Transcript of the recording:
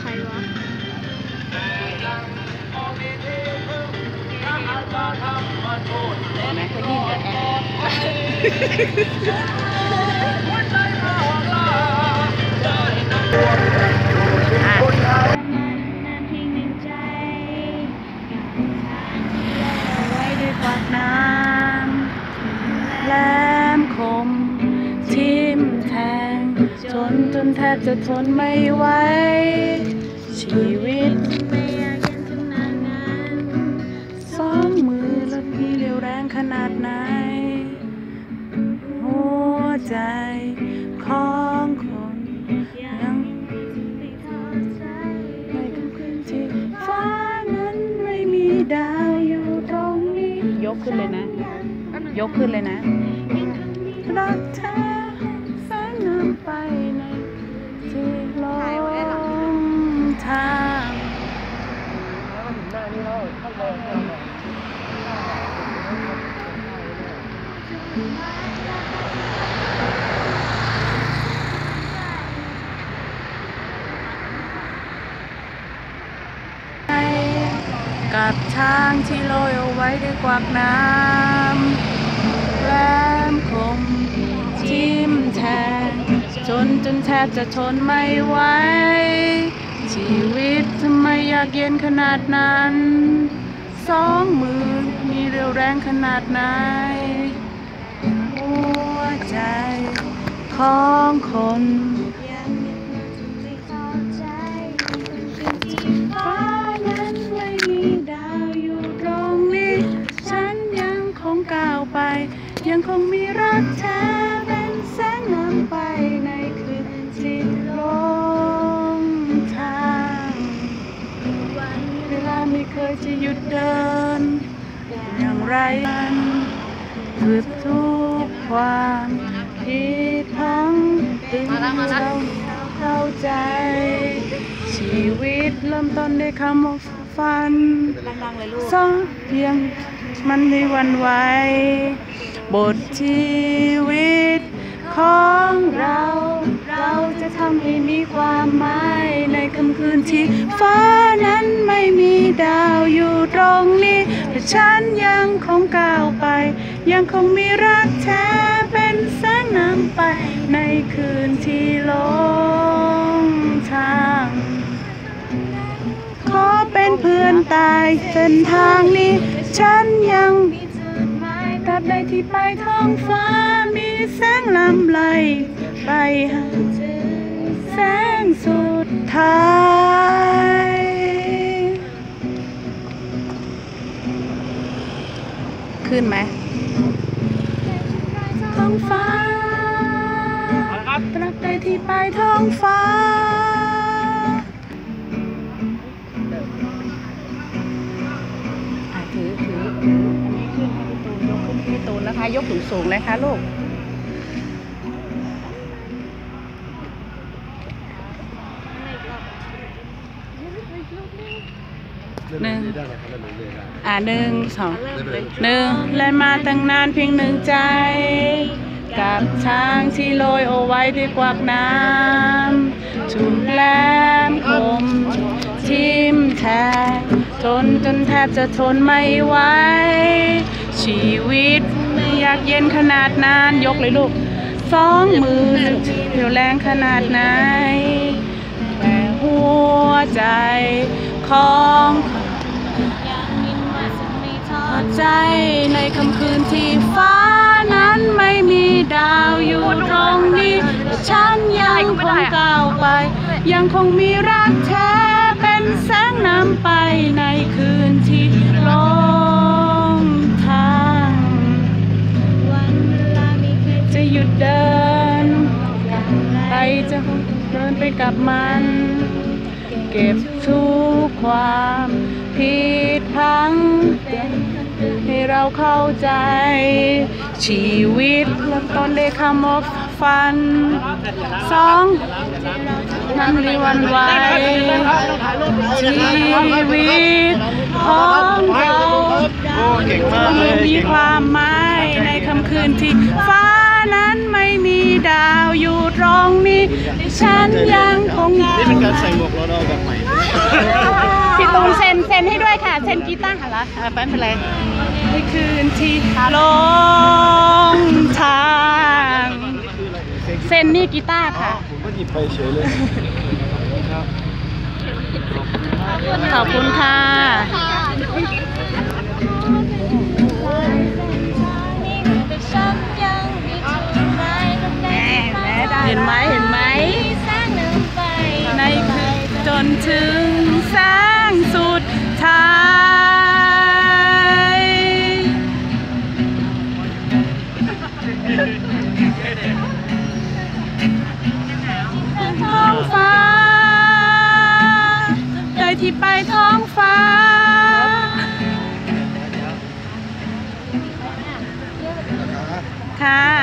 ใครวะแม่เขายิ่งกับแอน แทบจะทนไม่ไหวชีวิตไม่อยากยังขนาดนั้นสองมือแล้วพี่เร็วแรงขนาดไหน หัวใจของคนยังไม่เข้าใจไม่ำคืนที่ฟ้านั้นไม่มีดาวอยู่ตรงนี้ ยกขึ้นเลยนะ ยกขึ้นเลยนะรักเธอ กับช้างที่โรยเอาไว้ด้วยกวักน้ำแหลมคมทิ่มแทงจนจนแทบจะทนไม่ไหวชีวิตทำไมอยากเย็นขนาดนั้น สองมือมีเรียวแรงขนาดไหน วใจของคนไม่เข้าใจที่ฟ้านั้นไม่มีดาวอยู่ตรงนี้ฉันยังคงก้าวไป ยังคงมีรักแท้เป็นแสงนำไปในคืนที่ลงทางวันเวลาไม่เคยจะหยุดเดิน อย่างไรมัน คือทุกความผิดพลังถึงเราเข้าใจ ชีวิตเริ่มต้นด้วยคำว่าฝันดังๆเลยลูกสองเพียงมันในวันไหวบทชีวิตของเรา เราจะทำให้มีความหมายในค่ำคืนที่ฟ้านั้นไม่มีดาวอยู่ตรงนี้ แต่ฉันยังคงก้าวไป ยังคงมีรักแท้เป็นแสงนำไป ในคืนที่ลงทาง ขอเป็นเพื่อนตายเส้นทางนี้ ฉันยังมีจุดหมายตราบใดที่ไปท้องฟ้ามีแสงลำไลไปหาแสงสุดท้าย นไหมท้องฟ้าตราบใดที่ไปท้องฟ้าอะถือถือถืออันนี้ขึ้นให้พี่ตูนยกขึ้นให้พี่ตูนนะคะ ยกสูงสูงๆเลยค่ะลูก หนึ่งอ่าหนึ่งสองหนึ่งและมาตั้งนานเพียงหนึ่งใจ กับช้างที่โรยเอาไว้ด้วยกวักน้ำชุมแหลมคมทิมแทงจนจนแทบจะทนไม่ไหวชีวิตไม่อยากเย็นขนาดนั้นยกเลยลูกสองมือเรียวแรงขนาดไหนแต่หัวใจ ของอยากมีมาสักไม่ท้อพอใจในค่ำคืนที่ฟ้านั้นไม่มีดาวอยู่ตรงนี้ ฉันยังคงก้าวไป ยังคงมีรักแท้เป็นแสงนำไปในคืนที่ลงทางวันเวลาไม่เคยจะหยุดเดิน ไปจะเดินไปกับมัน เก็บทุกความผิดพลังให้เราเข้าใจ ชีวิตเริ่มต้นด้วยคำว่าฝันสองนั้นมีวันไหวชีวิตของเราโอ้เก่งมากเลยมีความหมายในค่ำคืนที่ฟ้า นั้นไม่มีดาวอยู่ตรงนี้ฉันยังคงนี่เป็นการใส่หมวกรอดอแบบใหม่พี่ตูนเซ็นเซ็นให้ด้วยค่ะ เซ็นกีตาร์ค่ะละอ่าแป๊บเป็นไรในคืนที่ลงทางเซ็นนี่กีตาร์ค่ะผมก็หยิบไปเฉยเลยครับขอบคุณค่ะ ที่ไปท้องฟ้า ค่ะ